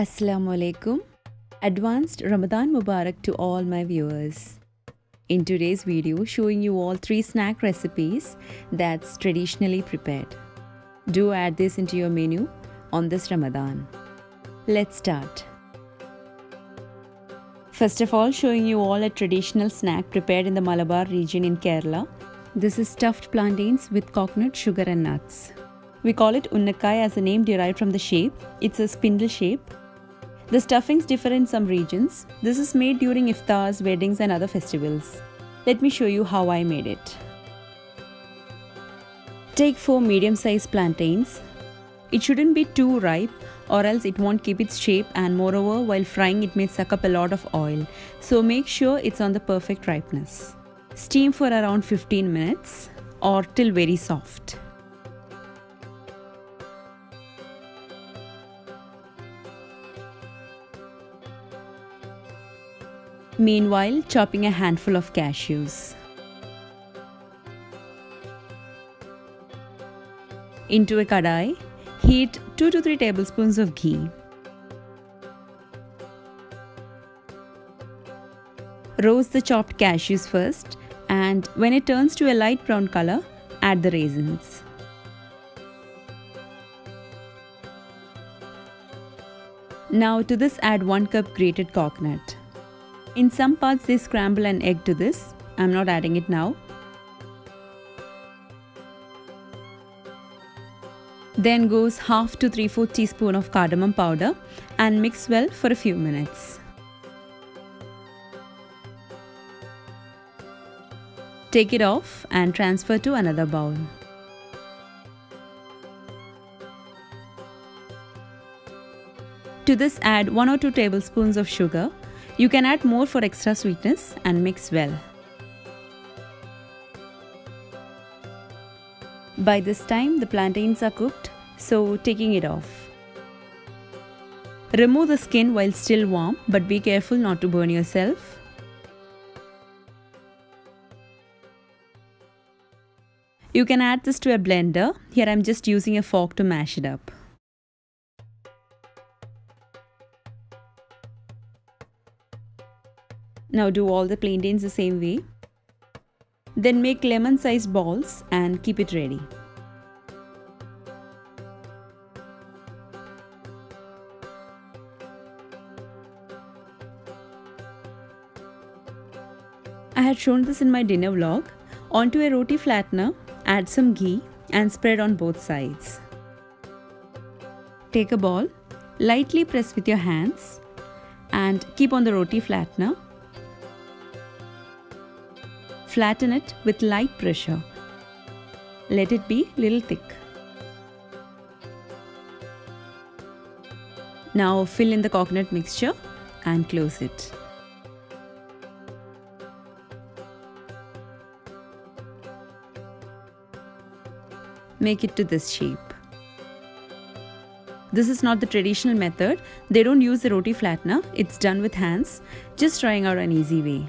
Assalamu alaikum. Advanced Ramadan Mubarak to all my viewers. In today's video, showing you all three snack recipes that's traditionally prepared. Do add this into your menu on this Ramadan. Let's start. First of all, showing you all a traditional snack prepared in the Malabar region in Kerala. This is stuffed plantains with coconut, sugar, and nuts. We call it unnakai as a name derived from the shape. It's a spindle shape. The stuffings differ in some regions. This is made during iftars, weddings, and other festivals. Let me show you how I made it. Take 4 medium sized plantains. It shouldn't be too ripe or else it won't keep its shape and moreover while frying it may suck up a lot of oil. So make sure it's on the perfect ripeness. Steam for around 15 minutes or till very soft. Meanwhile, chopping a handful of cashews. Into a kadai, heat 2 to 3 tablespoons of ghee. Roast the chopped cashews first and when it turns to a light brown color, add the raisins. Now to this add 1 cup grated coconut. In some parts they scramble an egg to this. I'm not adding it now. Then goes half to 3 4 teaspoon of cardamom powder and mix well for a few minutes. Take it off and transfer to another bowl. To this add 1 or 2 tablespoons of sugar you can add more for extra sweetness and mix well. By this time the plantains are cooked, so taking it off. Remove the skin while still warm but be careful not to burn yourself. You can add this to a blender. Here I'm just using a fork to mash it up. Now do all the plantains the same way. Then make lemon sized balls and keep it ready. I had shown this in my dinner vlog. Onto a roti flattener, add some ghee and spread on both sides. Take a ball, lightly press with your hands and keep on the roti flattener Flatten it with light pressure. Let it be little thick. Now fill in the coconut mixture and close it. Make it to this shape. This is not the traditional method. They don't use the roti flattener. It's done with hands. Just trying out an easy way.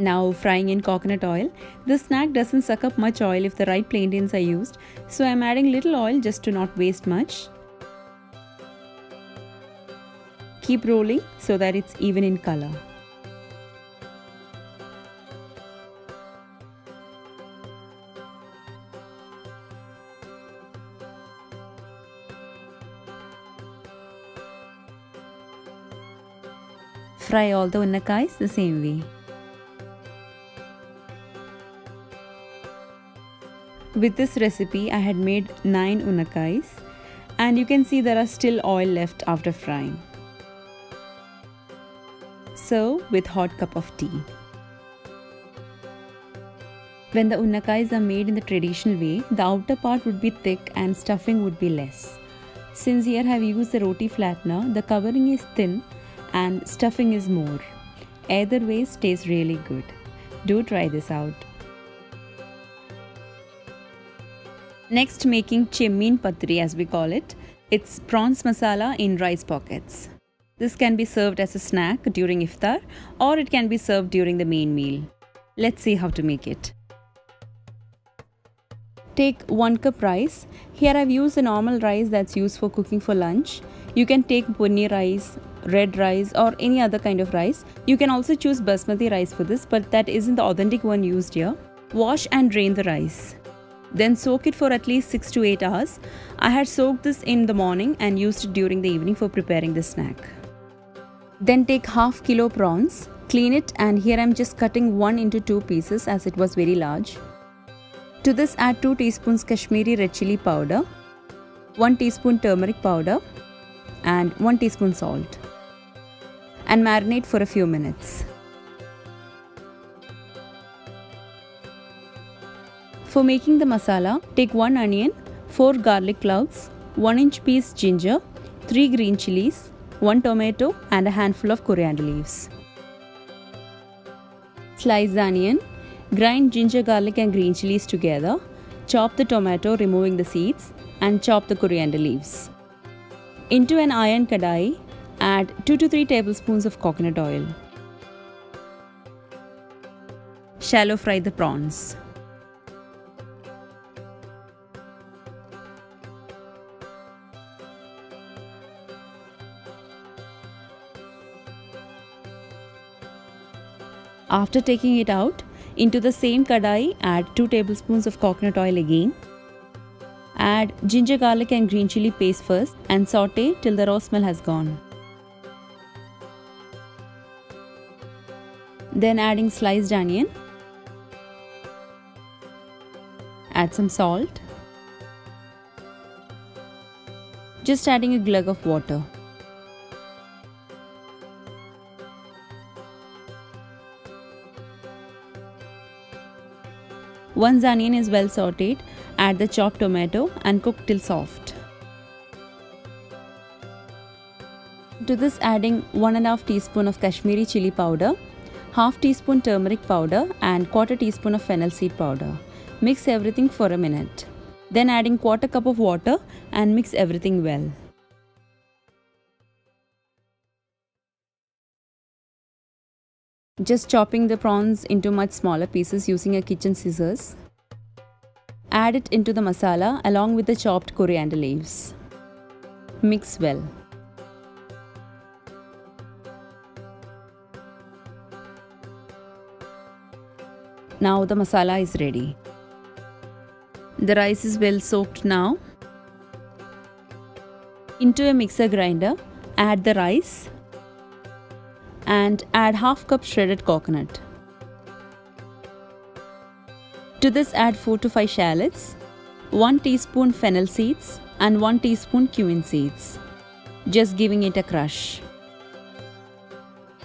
Now frying in coconut oil. This snack doesn't suck up much oil if the right plantains are used, so I'm adding little oil just to not waste much. Keep rolling so that it's even in color. Fry all the unnakais the same way. With this recipe, I had made 9 unnakais and you can see there are still oil left after frying. Serve with hot cup of tea. When the unnakais are made in the traditional way, the outer part would be thick and stuffing would be less. Since here I have used the roti flattener, the covering is thin and stuffing is more. Either way tastes really good. Do try this out. Next making chemeen pathiri as we call it. It's prawns masala in rice pockets. This can be served as a snack during iftar or it can be served during the main meal. Let's see how to make it. Take 1 cup rice. Here I've used the normal rice that's used for cooking for lunch. You can take ponni rice, red rice or any other kind of rice. You can also choose basmati rice for this but that isn't the authentic one used here. Wash and drain the rice. Then soak it for at least 6 to 8 hours. I had soaked this in the morning and used it during the evening for preparing the snack. Then take half kilo prawns, clean it and here I'm just cutting one into two pieces as it was very large. To this add 2 teaspoons Kashmiri red chili powder, 1 teaspoon turmeric powder and 1 teaspoon salt and marinate for a few minutes. For making the masala, take 1 onion, 4 garlic cloves, 1 inch piece ginger, 3 green chilies, 1 tomato and a handful of coriander leaves. Slice the onion, grind ginger, garlic and green chilies together, chop the tomato removing the seeds and chop the coriander leaves. Into an iron kadai, add 2 to 3 tablespoons of coconut oil. Shallow fry the prawns. After taking it out, into the same kadai, add 2 tablespoons of coconut oil again. Add ginger, garlic and green chili paste first and saute till the raw smell has gone. Then adding sliced onion. Add some salt. Just adding a glug of water. Once onion is well sauteed, add the chopped tomato and cook till soft. To this adding 1 and half teaspoon of Kashmiri chili powder, half teaspoon turmeric powder and quarter teaspoon of fennel seed powder. Mix everything for a minute. Then adding quarter cup of water and mix everything well. Just chopping the prawns into much smaller pieces using a kitchen scissors. Add it into the masala along with the chopped coriander leaves. Mix well. Now the masala is ready. The rice is well soaked now. Into a mixer grinder, add the rice and add half cup shredded coconut. To this add 4 to 5 shallots, 1 teaspoon fennel seeds and 1 teaspoon cumin seeds. Just giving it a crush.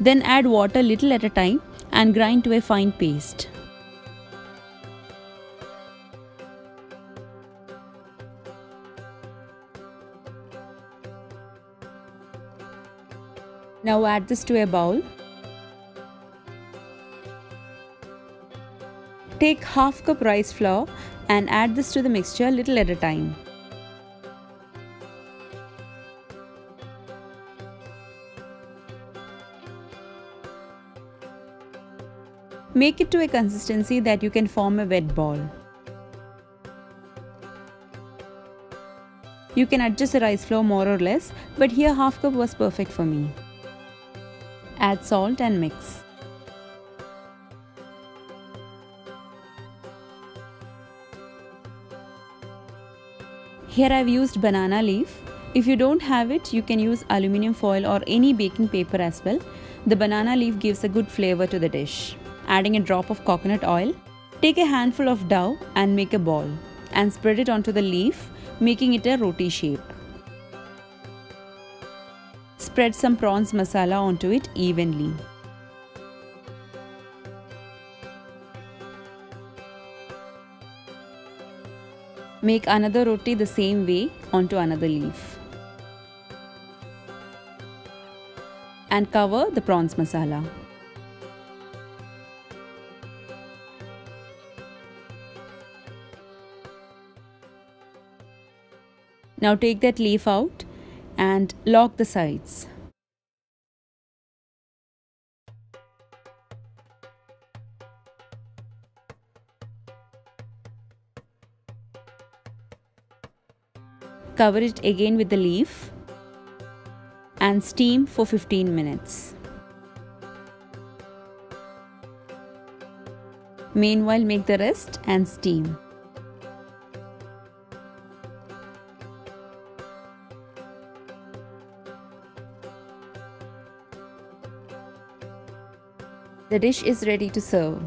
Then add water little at a time and grind to a fine paste. Now add this to a bowl. Take half cup rice flour and add this to the mixture little at a time. Make it to a consistency that you can form a wet ball. You can adjust the rice flour more or less, but here half cup was perfect for me. Add salt and mix. Here I've used banana leaf. If you don't have it, you can use aluminium foil or any baking paper as well. The banana leaf gives a good flavor to the dish. Adding a drop of coconut oil. Take a handful of dough and make a ball and spread it onto the leaf, making it a roti shape. Spread some prawns masala onto it evenly. Make another roti the same way onto another leaf. And cover the prawns masala. Now take that leaf out and lock the sides. Cover it again with the leaf and steam for 15 minutes. Meanwhile, make the rest and steam. The dish is ready to serve.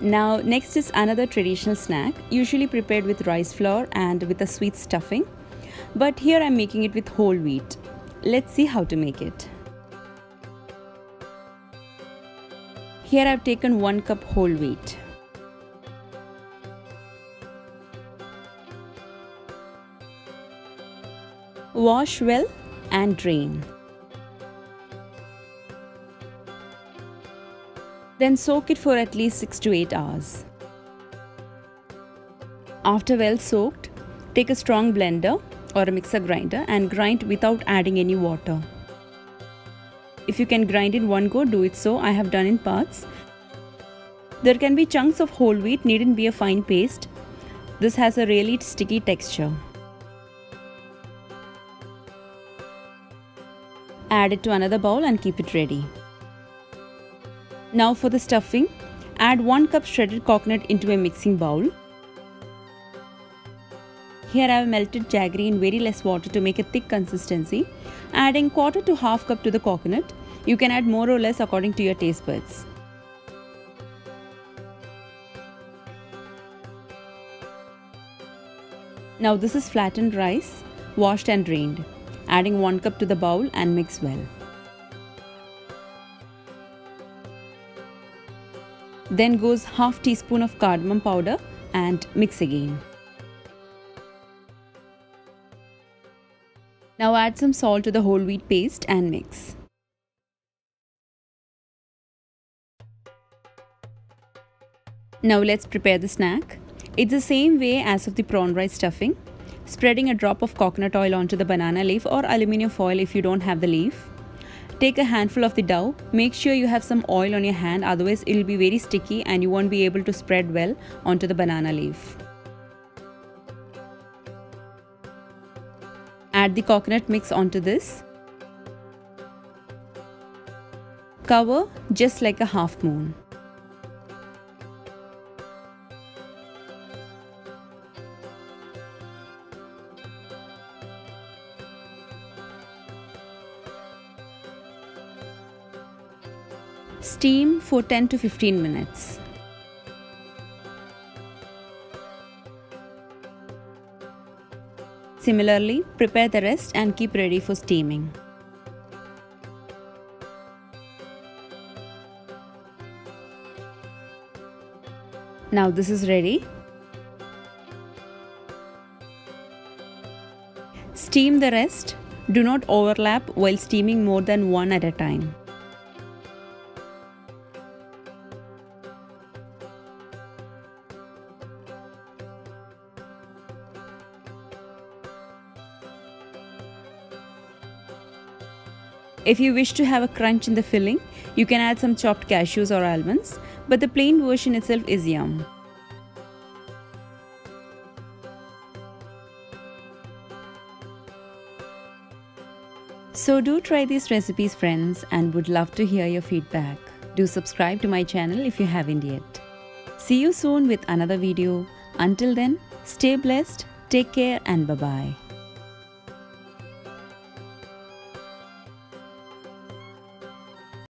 Now next is another traditional snack usually prepared with rice flour and with a sweet stuffing but here I'm making it with whole wheat. Let's see how to make it. Here I've taken 1 cup whole wheat. Wash well and drain. Then soak it for at least 6 to 8 hours. After well soaked, take a strong blender or a mixer grinder and grind without adding any water. If you can grind in one go, do it so. I have done in parts. There can be chunks of whole wheat, needn't be a fine paste. This has a really sticky texture. Add it to another bowl and keep it ready. Now for the stuffing, add 1 cup shredded coconut into a mixing bowl. Here I have melted jaggery in very less water to make a thick consistency, adding quarter to half cup to the coconut. You can add more or less according to your taste buds. Now this is flattened rice, washed and drained. Adding 1 cup to the bowl and mix well. Then goes half teaspoon of cardamom powder and mix again. Now add some salt to the whole wheat paste and mix. Now let's prepare the snack. It's the same way as of the prawn rice stuffing. Spreading a drop of coconut oil onto the banana leaf or aluminium foil if you don't have the leaf. Take a handful of the dough. Make sure you have some oil on your hand otherwise it will be very sticky and you won't be able to spread well onto the banana leaf. Add the coconut mix onto this. Cover just like a half moon. Steam for 10 to 15 minutes. Similarly, prepare the rest and keep ready for steaming. Now this is ready. Steam the rest. Do not overlap while steaming more than one at a time. If you wish to have a crunch in the filling, you can add some chopped cashews or almonds, but the plain version itself is yum. So do try these recipes friends and would love to hear your feedback. Do subscribe to my channel if you haven't yet. See you soon with another video. Until then, stay blessed, take care and bye-bye.